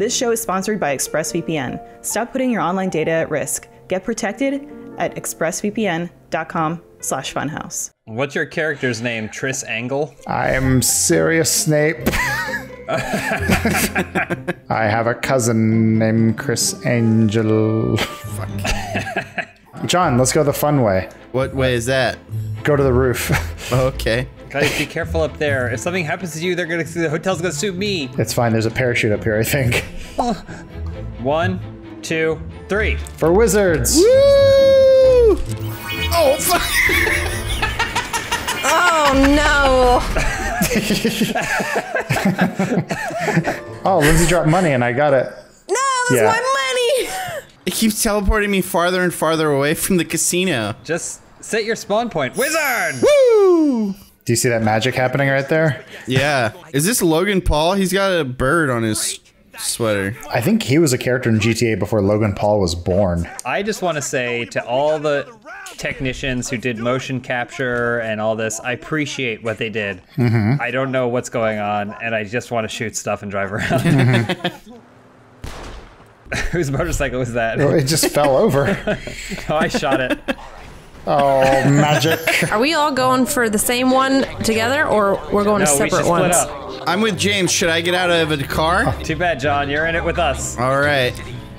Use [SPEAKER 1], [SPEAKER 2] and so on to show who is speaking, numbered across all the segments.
[SPEAKER 1] This show is sponsored by ExpressVPN. Stop putting your online data at risk. Get protected at expressvpn.com slash funhaus.
[SPEAKER 2] What's your character's name? Tris Angle?
[SPEAKER 3] I am Sirius Snape. I have a cousin named Criss Angel. Fuck. Jon, let's go the fun way.
[SPEAKER 4] What way is that?
[SPEAKER 3] Go to the roof.
[SPEAKER 4] Okay.
[SPEAKER 2] Guys, be careful up there. If something happens to you, they're gonna the hotel's gonna sue me.
[SPEAKER 3] it's fine. There's a parachute up here, I think.
[SPEAKER 2] One, two, three.
[SPEAKER 3] For wizards.
[SPEAKER 4] Woo! Oh, fuck.
[SPEAKER 5] Oh no!
[SPEAKER 3] Oh, Lindsey dropped money and I got it.
[SPEAKER 5] No, that's
[SPEAKER 3] Yeah.
[SPEAKER 5] my money!
[SPEAKER 4] It keeps teleporting me farther and farther away from the casino.
[SPEAKER 2] Just set your spawn point. Wizard!
[SPEAKER 4] Woo!
[SPEAKER 3] Do you see that magic happening right there?
[SPEAKER 4] Yeah. Is this Logan Paul? He's got a bird on his sweater.
[SPEAKER 3] I think he was a character in GTA before Logan Paul was born.
[SPEAKER 2] I just want to say to all the technicians who did motion capture and all this, I appreciate what they did. Mm-hmm. I don't know what's going on, and I just want to shoot stuff and drive around. Mm-hmm. Whose motorcycle was that?
[SPEAKER 3] It just fell over.
[SPEAKER 2] Oh, I shot it.
[SPEAKER 3] Oh, magic.
[SPEAKER 5] Are we all going for the same one together, or we're going
[SPEAKER 2] No,
[SPEAKER 5] to
[SPEAKER 2] we should
[SPEAKER 5] separate
[SPEAKER 2] split
[SPEAKER 5] ones?
[SPEAKER 2] up.
[SPEAKER 4] I'm with James. Should I get out of the car?
[SPEAKER 2] Too bad, Jon. You're in it with us.
[SPEAKER 4] All right.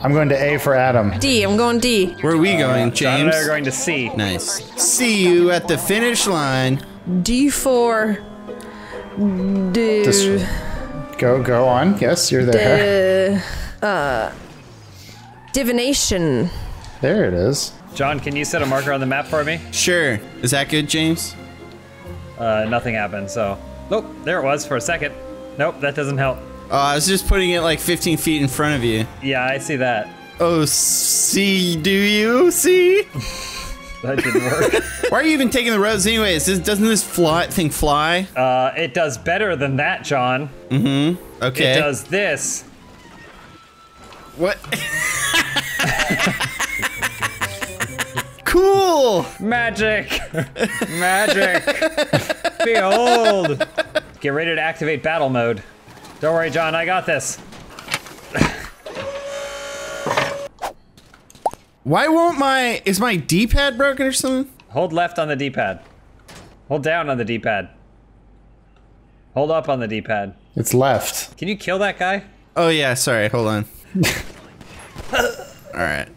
[SPEAKER 3] I'm going to A for Adam.
[SPEAKER 5] D, I'm going D.
[SPEAKER 4] Where are we going,
[SPEAKER 2] Jon and
[SPEAKER 4] James?
[SPEAKER 2] I are going to C.
[SPEAKER 4] Nice. See you at the finish line.
[SPEAKER 5] D for. D.
[SPEAKER 3] Just- Go, go on. Yes, you're there.
[SPEAKER 5] uh, uh, divination.
[SPEAKER 3] There it is.
[SPEAKER 2] Jon, can you set a marker on the map for me?
[SPEAKER 4] Sure. Is that good, James?
[SPEAKER 2] Uh, nothing happened, so. Nope, there it was for a second. Nope, that doesn't help.
[SPEAKER 4] Uh, I was just putting it like 15 feet in front of you.
[SPEAKER 2] Yeah, I see that.
[SPEAKER 4] Oh, see, do you see?
[SPEAKER 2] That didn't work.
[SPEAKER 4] Why are you even taking the roads anyways? This, doesn't this fly thing fly?
[SPEAKER 2] uh, it does better than that, Jon. Mm-hmm.
[SPEAKER 4] Okay.
[SPEAKER 2] It does this.
[SPEAKER 4] What? cool.
[SPEAKER 2] Magic! Magic! Behold! Get ready to activate battle mode. Don't worry, Jon, I got this.
[SPEAKER 4] Why won't my is my D-pad broken or something?
[SPEAKER 2] Hold left on the D-pad. Hold down on the D-pad. Hold up on the D-pad.
[SPEAKER 3] It's left.
[SPEAKER 2] Can you kill that guy?
[SPEAKER 4] Oh yeah, sorry. Hold on. All right.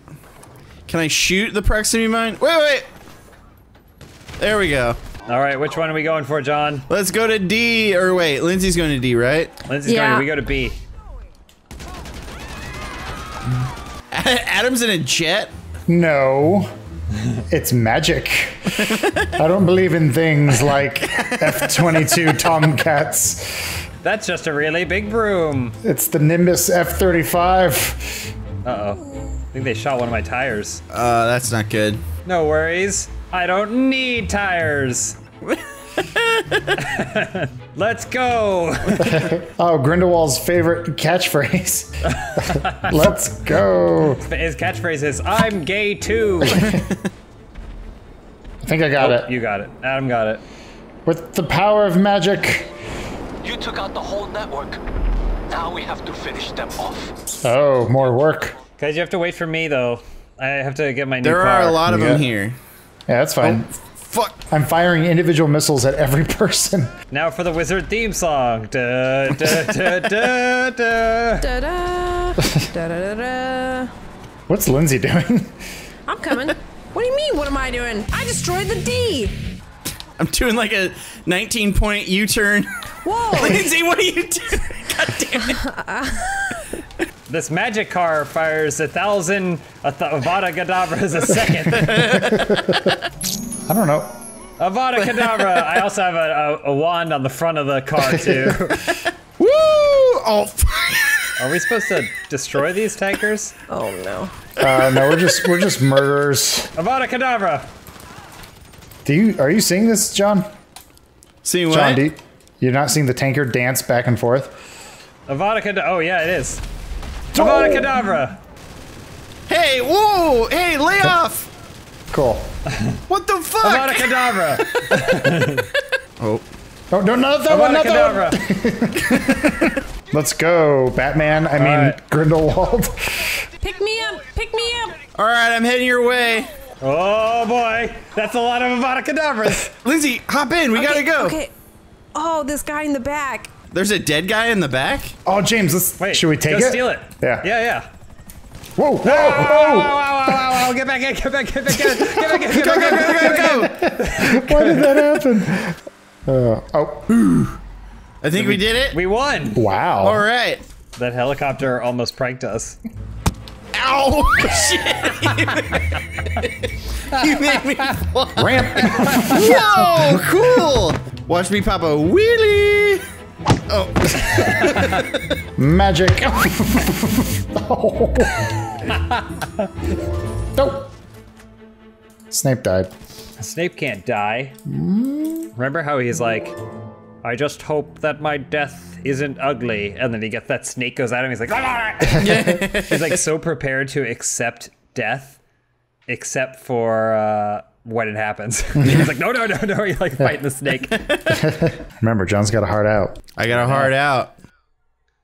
[SPEAKER 4] Can I shoot the proximity mine? Wait, wait. There we go.
[SPEAKER 2] All right, which one are we going for, Jon?
[SPEAKER 4] Let's go to D. Or wait, Lindsey's going to D, right?
[SPEAKER 2] Lindsey's
[SPEAKER 5] Yeah.
[SPEAKER 2] going. We go to B.
[SPEAKER 4] Adam's in a jet.
[SPEAKER 3] No. It's magic. I don't believe in things like F 22 Tomcats.
[SPEAKER 2] That's just a really big broom.
[SPEAKER 3] It's the Nimbus F 35.
[SPEAKER 2] Oh. I think they shot one of my tires.
[SPEAKER 4] Uh, that's not good.
[SPEAKER 2] No worries. I don't need tires. Let's go.
[SPEAKER 3] Oh, Grindelwald's favorite catchphrase. Let's go.
[SPEAKER 2] His catchphrase is "I'm gay too."
[SPEAKER 3] I think I got it.
[SPEAKER 2] you got it. Adam got it.
[SPEAKER 3] With the power of magic.
[SPEAKER 6] You took out the whole network. Now we have to finish them off.
[SPEAKER 3] Oh, more work.
[SPEAKER 2] Guys, you have to wait for me though. I have to get my new
[SPEAKER 4] There
[SPEAKER 2] car.
[SPEAKER 4] are a lot of
[SPEAKER 3] Yeah.
[SPEAKER 4] them here.
[SPEAKER 3] Yeah, that's fine.
[SPEAKER 4] Oh, fuck.
[SPEAKER 3] I'm firing individual missiles at every person.
[SPEAKER 2] Now for the wizard theme song. Da, da, da, da, da.
[SPEAKER 5] Da da. da da da da.
[SPEAKER 3] What's Lindsey doing?
[SPEAKER 5] I'm coming. What do you mean? What am I doing? I destroyed the D.
[SPEAKER 4] I'm doing like a 19 point U-turn.
[SPEAKER 5] Whoa.
[SPEAKER 4] Lindsey, what are you doing? God damn it.
[SPEAKER 2] This magic car fires a thousand a th- Avada Kedavras a second.
[SPEAKER 3] I don't know.
[SPEAKER 2] Avada Kedavra. I also have a, a, a wand on the front of the car too.
[SPEAKER 4] Woo! Oh,
[SPEAKER 2] Are we supposed to destroy these tankers?
[SPEAKER 5] oh no.
[SPEAKER 3] Uh, no, we're just we're just murderers.
[SPEAKER 2] Avada Kedavra.
[SPEAKER 3] Do you are you seeing this, Jon?
[SPEAKER 4] See what?
[SPEAKER 3] Jon, do you, you're not seeing the tanker dance back and forth?
[SPEAKER 2] Avada Kedavra. Oh yeah, it is. Avada Kedavra.
[SPEAKER 4] Hey, whoa! Hey, lay off!
[SPEAKER 3] Cool.
[SPEAKER 4] What the fuck?
[SPEAKER 2] Avada Kedavra.
[SPEAKER 4] oh.
[SPEAKER 3] Oh, no, not that one,
[SPEAKER 2] Avada
[SPEAKER 3] not that one.
[SPEAKER 2] Kedavra.
[SPEAKER 3] Let's go, Batman. I mean,
[SPEAKER 2] right.
[SPEAKER 3] Grindelwald.
[SPEAKER 5] Pick me up. Pick me up.
[SPEAKER 4] All right, I'm heading your way.
[SPEAKER 2] Oh boy, that's a lot of Avada Kedavras.
[SPEAKER 4] Lindsey, hop in. We gotta go.
[SPEAKER 5] Okay. Oh, this guy in the back.
[SPEAKER 4] There's a dead guy in the back.
[SPEAKER 3] Oh, James, let's.
[SPEAKER 2] Wait,
[SPEAKER 3] should we take
[SPEAKER 2] go
[SPEAKER 3] it?
[SPEAKER 2] steal it?
[SPEAKER 3] Yeah.
[SPEAKER 2] Yeah, yeah.
[SPEAKER 3] Whoa, whoa,
[SPEAKER 2] Oh,
[SPEAKER 3] whoa!
[SPEAKER 2] wow, wow, wow, wow, Get back in, get back in, get back in, get back in, get
[SPEAKER 4] Go,
[SPEAKER 2] back
[SPEAKER 4] go,
[SPEAKER 2] in.
[SPEAKER 4] go, go, go.
[SPEAKER 3] Why did that happen? Uh, oh,
[SPEAKER 4] I think we did it.
[SPEAKER 2] We won.
[SPEAKER 3] wow.
[SPEAKER 4] All right.
[SPEAKER 2] That helicopter almost pranked us.
[SPEAKER 4] Ow! Shit! you made me fall.
[SPEAKER 3] Ramp.
[SPEAKER 4] Whoa! Cool. Watch me pop a wheelie. Oh,
[SPEAKER 3] Magic. oh. Nope. Snape died.
[SPEAKER 2] Snape can't die. Remember how he's like, I just hope that my death isn't ugly. And then he gets that snake goes at him. He's like, he's like so prepared to accept death, except for uh, when it happens. he's like, no, no, no, no. He's like fighting the snake.
[SPEAKER 3] Remember, Jon's got a heart out.
[SPEAKER 4] I got a heart out.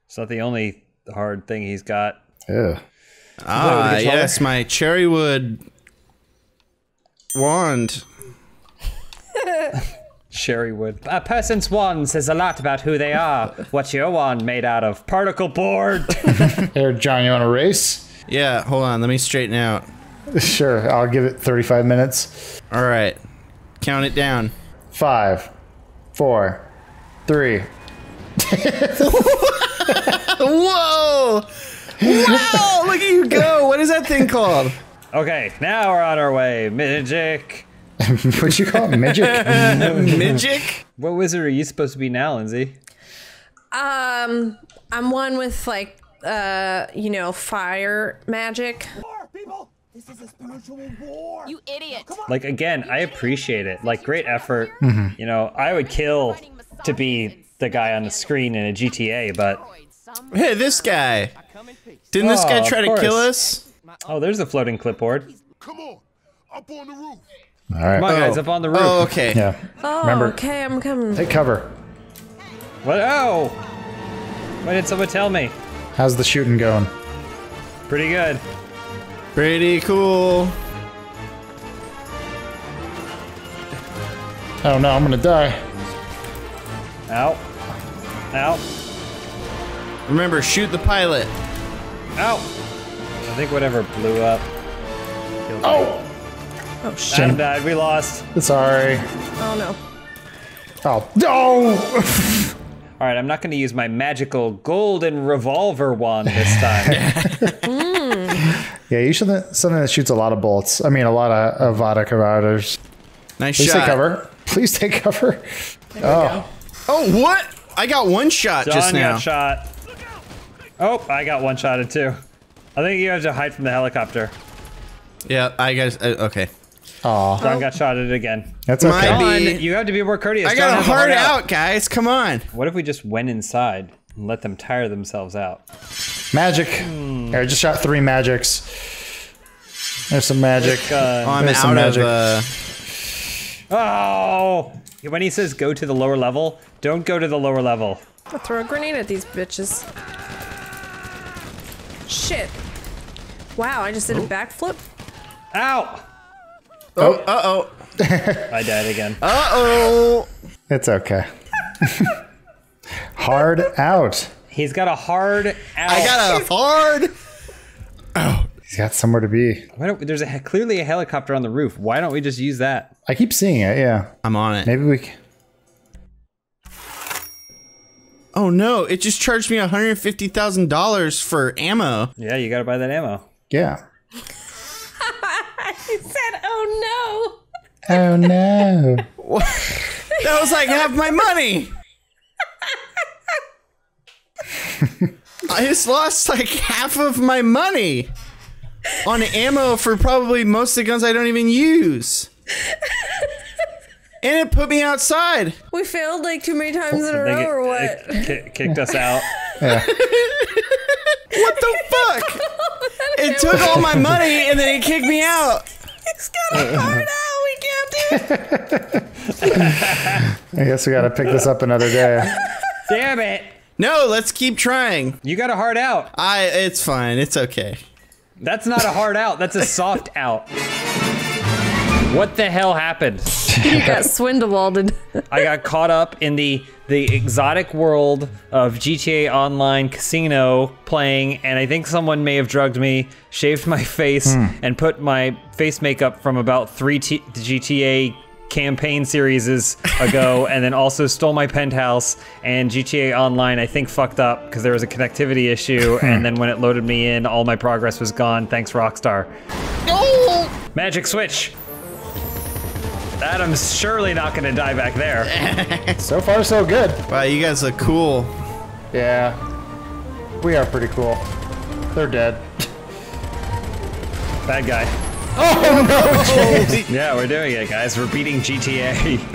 [SPEAKER 2] It's not the only hard thing he's got.
[SPEAKER 3] Yeah.
[SPEAKER 4] Ah, yes, my cherry wood wand.
[SPEAKER 2] Sherry would. A person's wand says a lot about who they are. What's your wand made out of? Particle board.
[SPEAKER 3] Here, Jon, you want to race?
[SPEAKER 4] Yeah, hold on. Let me straighten out.
[SPEAKER 3] Sure, I'll give it 35 minutes.
[SPEAKER 4] All right. Count it down.
[SPEAKER 3] Five, four, three.
[SPEAKER 4] Whoa! Wow! Look at you go. What is that thing called?
[SPEAKER 2] okay, now we're on our way. Magic.
[SPEAKER 3] What'd you call it? Midget?
[SPEAKER 4] Midgic?
[SPEAKER 2] What wizard are you supposed to be now, Lindsey?
[SPEAKER 5] Um, I'm one with like, uh, you know, fire magic.
[SPEAKER 7] You idiot.
[SPEAKER 2] Like again, I appreciate it. Like great effort. Mm-hmm. You know, I would kill to be the guy on the screen in a GTA, but
[SPEAKER 4] Hey, this guy. Didn't this
[SPEAKER 2] Oh,
[SPEAKER 4] guy
[SPEAKER 2] of
[SPEAKER 4] try to kill us?
[SPEAKER 2] oh, there's a floating clipboard.
[SPEAKER 8] Come on, up on the roof.
[SPEAKER 3] All right.
[SPEAKER 2] Come on, guys, oh. up on the roof.
[SPEAKER 4] Oh, okay.
[SPEAKER 3] Yeah.
[SPEAKER 5] Oh,
[SPEAKER 3] Remember-
[SPEAKER 5] okay, I'm coming.
[SPEAKER 3] Take cover.
[SPEAKER 2] What? Oh! Why did someone tell me?
[SPEAKER 3] How's the shooting going?
[SPEAKER 2] Pretty good.
[SPEAKER 4] Pretty cool.
[SPEAKER 3] Oh no, I'm gonna die.
[SPEAKER 2] Ow. Ow.
[SPEAKER 4] Remember, shoot the pilot.
[SPEAKER 2] Ow. I think whatever blew up. killed oh. me.
[SPEAKER 3] Oh!
[SPEAKER 5] Oh shit.
[SPEAKER 2] Adam died. We lost.
[SPEAKER 3] Sorry.
[SPEAKER 5] Oh no.
[SPEAKER 3] Oh. No!
[SPEAKER 2] All right, I'm not going to use my magical golden revolver wand this time.
[SPEAKER 3] yeah, you should something that shoots a lot of bolts. I mean, a lot of Avada Kedavras.
[SPEAKER 4] Nice shot.
[SPEAKER 3] Please
[SPEAKER 4] shot.
[SPEAKER 3] take cover. Please take cover. Oh.
[SPEAKER 4] Oh, what? I got one shot
[SPEAKER 2] Jon
[SPEAKER 4] just now.
[SPEAKER 2] got shot. Oh, I got one shotted too. I think you have to hide from the helicopter.
[SPEAKER 4] Yeah, I guess. Uh, okay.
[SPEAKER 3] Aw.
[SPEAKER 2] Jon got shotted again.
[SPEAKER 3] That's
[SPEAKER 4] My
[SPEAKER 3] okay.
[SPEAKER 4] Jon,
[SPEAKER 2] you have to be more courteous.
[SPEAKER 4] I got a
[SPEAKER 2] has
[SPEAKER 4] heart out, guys. Come on.
[SPEAKER 2] What if we just went inside and let them tire themselves out?
[SPEAKER 3] Magic.
[SPEAKER 4] Hmm.
[SPEAKER 3] Here, I just shot three magics. There's some magic.
[SPEAKER 2] Gun.
[SPEAKER 4] Oh, I'm
[SPEAKER 3] There's some
[SPEAKER 4] out of.
[SPEAKER 3] magic.
[SPEAKER 4] Uh,
[SPEAKER 2] Oh! When he says go to the lower level, don't go to the lower level.
[SPEAKER 5] I'll throw a grenade at these bitches. Shit. Wow, I just did a backflip.
[SPEAKER 2] Ow!
[SPEAKER 4] oh, uh oh.
[SPEAKER 2] I died again.
[SPEAKER 4] Uh oh.
[SPEAKER 3] It's okay. Hard out.
[SPEAKER 2] He's got a hard out.
[SPEAKER 4] I got a hard.
[SPEAKER 3] Oh, he's got somewhere to be.
[SPEAKER 2] Why don't, there's a clearly a helicopter on the roof. Why don't we just use that?
[SPEAKER 3] I keep seeing it, yeah.
[SPEAKER 4] I'm on it.
[SPEAKER 3] Maybe we c-
[SPEAKER 4] Oh no! It just charged me 150 thousand dollars for ammo.
[SPEAKER 2] Yeah, you gotta buy that ammo.
[SPEAKER 3] Yeah.
[SPEAKER 5] He said, oh no.
[SPEAKER 3] Oh no.
[SPEAKER 4] That was like half my money. I just lost like half of my money on ammo for probably most of the guns I don't even use. And it put me outside.
[SPEAKER 5] We failed like too many times in a
[SPEAKER 2] think
[SPEAKER 5] row or what?
[SPEAKER 2] it ki- kicked us out.
[SPEAKER 3] Yeah.
[SPEAKER 4] What the fuck? It took all my money and then it kicked me out.
[SPEAKER 5] It's got a heart out. We can't do it.
[SPEAKER 3] I guess we gotta pick this up another day.
[SPEAKER 2] Damn it!
[SPEAKER 4] No, let's keep trying.
[SPEAKER 2] You got a hard out.
[SPEAKER 4] I. It's fine. It's okay.
[SPEAKER 2] That's not a hard out. That's a soft out. What the hell happened?
[SPEAKER 5] You got swindled.
[SPEAKER 2] I got caught up in the the exotic world of GTA Online Casino playing, and I think someone may have drugged me, shaved my face, hmm. and put my face makeup from about three T- GTA campaign series ago, and then also stole my penthouse. And GTA Online, I think, fucked up because there was a connectivity issue, hmm. and then when it loaded me in, all my progress was gone. Thanks, Rockstar. Magic switch. Adam's surely not going to die back there.
[SPEAKER 3] So far, so good.
[SPEAKER 4] Wow, you guys look cool.
[SPEAKER 3] Yeah. We are pretty cool. They're dead.
[SPEAKER 2] Bad guy.
[SPEAKER 3] Oh no, James.
[SPEAKER 2] Yeah, we're doing it, guys. We're beating GTA.